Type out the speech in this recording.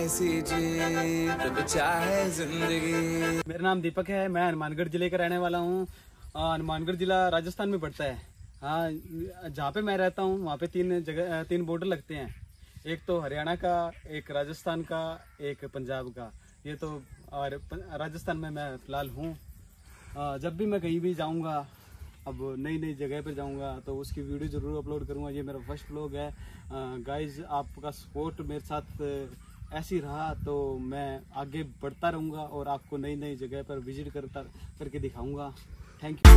ऐसी जीत अब चाहे ज़िंदगी। मेरा नाम दीपक है, मैं हनुमानगढ़ ज़िले का रहने वाला हूँ। हनुमानगढ़ जिला राजस्थान में पड़ता है। हाँ जहाँ पे मैं रहता हूँ, वहाँ पे तीन जगह तीन बॉर्डर लगते हैं। एक तो हरियाणा का, एक राजस्थान का, एक पंजाब का। ये तो और राजस्थान में मैं फ़िलहाल हूँ। जब भी मैं कहीं भी जाऊँगा, अब नई नई जगह पर जाऊँगा तो उसकी वीडियो ज़रूर अपलोड करूँगा। ये मेरा फ़र्स्ट ब्लॉग है। गाइस आपका सपोर्ट मेरे साथ ऐसी रहा तो मैं आगे बढ़ता रहूँगा और आपको नई नई जगह पर विज़िट करता, करके दिखाऊँगा। Thank you